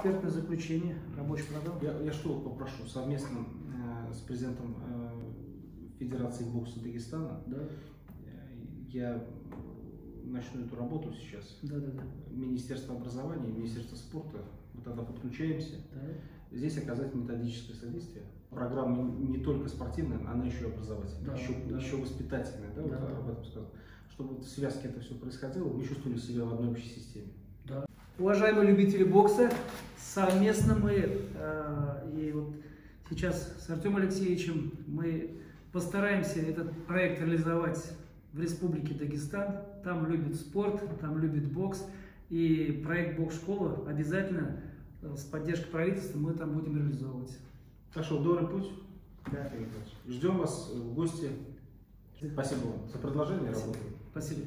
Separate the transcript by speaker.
Speaker 1: экспертное заключение, рабочий программ.
Speaker 2: Я, я что попрошу, совместно э, с президентом э, Федерации бокса Дагестана,
Speaker 1: Да,
Speaker 2: э, я начну эту работу сейчас.
Speaker 1: да, да, да.
Speaker 2: Министерство образования Министерство спорта, мы тогда подключаемся.
Speaker 1: да.
Speaker 2: Здесь оказать методическое содействие. Программа не только спортивная, она еще и образовательная,
Speaker 1: Да,
Speaker 2: еще,
Speaker 1: да.
Speaker 2: еще воспитательная, да,
Speaker 1: Да.
Speaker 2: вот об этом сказал. Чтобы в связке это все происходило, мы чувствовали себя в одной общей системе.
Speaker 1: Уважаемые любители бокса, совместно мы, э, и вот сейчас с Артемом Алексеевичем мы постараемся этот проект реализовать в Республике Дагестан. Там любят спорт, там любят бокс. И проект «Бокс-школа» обязательно э, с поддержкой правительства мы там будем реализовывать.
Speaker 2: Так что добрый путь.
Speaker 1: Да.
Speaker 2: Ждем вас в гости. Спасибо вам за предложение.
Speaker 1: Спасибо.
Speaker 2: Работаем.
Speaker 1: Спасибо.